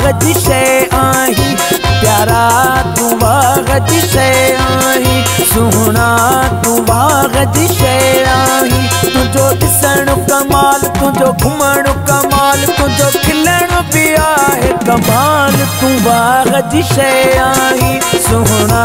شيءِ آهين. پيارا تون باغ جي شيءِ آهين. سهڻا تون باغ جي شيءِ آهين. تنهنجو ڏسڻ ڪمال تنهنجو گهمڻ ڪمال تنهنجو کلڻ به آهي ڪمال. تون باغ جي شيءِ آهين. سهڻا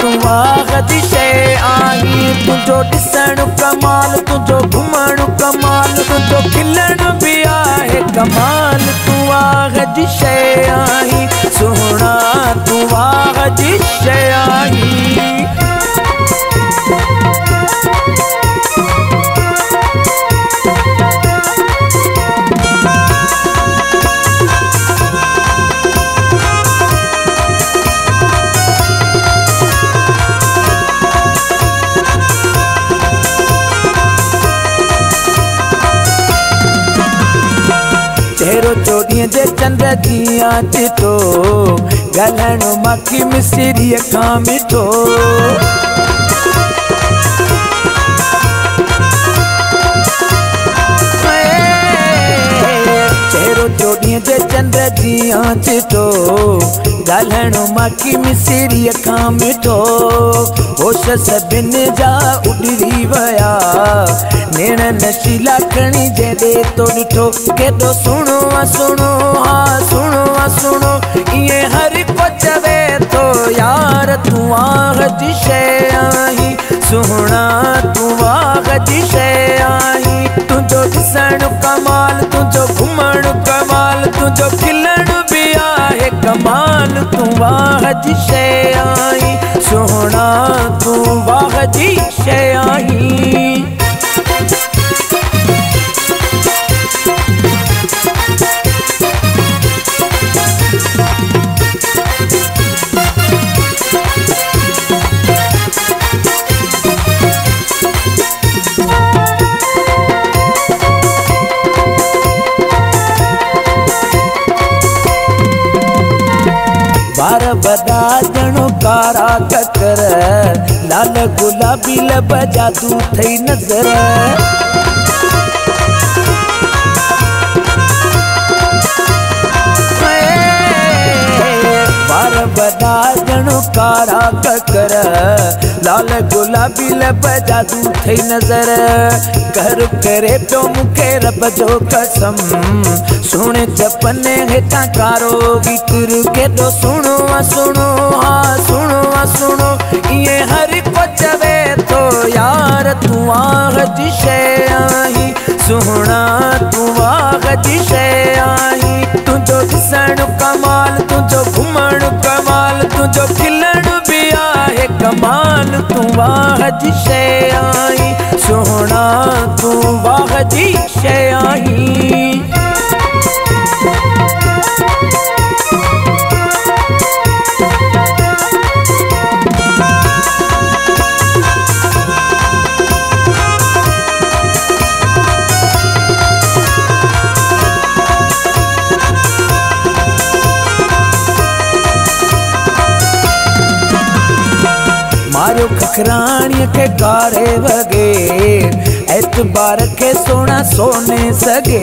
تون باغ جي شيءِ آهين. تنهنجو ڏسڻ ڪمال تنهنجو گهمڻ ڪمال تنهنجو کلڻ به ڪمال. تون आहीं सुहिणा तूं शइ आहीं چوڏيءَ جي چنڊ جيئن ڏٺو. ڳالهائڻو ماکي مسريءَ کان مٺو. چهرو چوڏيءَ جي چنڊ جيئن ڏٺو. ڳالهائڻو ماکي مسريءَ کان مٺو سڀني اڏري ويا. نشيلا آهي آهي چوي ٿو يار تون آگ جي شيءِ آهين. سهڻا تون آگ جي شيءِ آهين. تنهنجو ڏسڻ ڪمال تنهنجو گهمڻ ڪمال تنهنجو کلڻ به آهي ڪمال. تون واهه جي شيءِ آهين आई बदा जनो कारा ककर लाल गुलाबी लब जादू थई नज़र બધા જણો કાળા કકર લાલ ગુલાબી લબ જાદુ થઈ નજર કર કરે તો મુખે રબ જો કસમ સુણ જપને હેતા કારો ગીત રૂકે તો સુણો આ સુણો આ સુણો આ સુણો ઈએ હર કો ચવે તો યાર તું આ હજ શે આહી સુહણા તું આ હજ શે तुंहिंजो खिलण बि आहे, कमाल तूं वाह जी शइ आई सुहिणा तूं वाह जी शइ आहीं मारियो खखराणीअ खे कारे वगे। एतबार खे सोना सोने सघे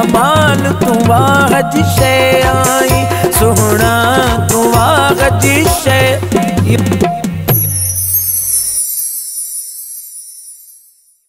कमाल तू वाह जिसे आई।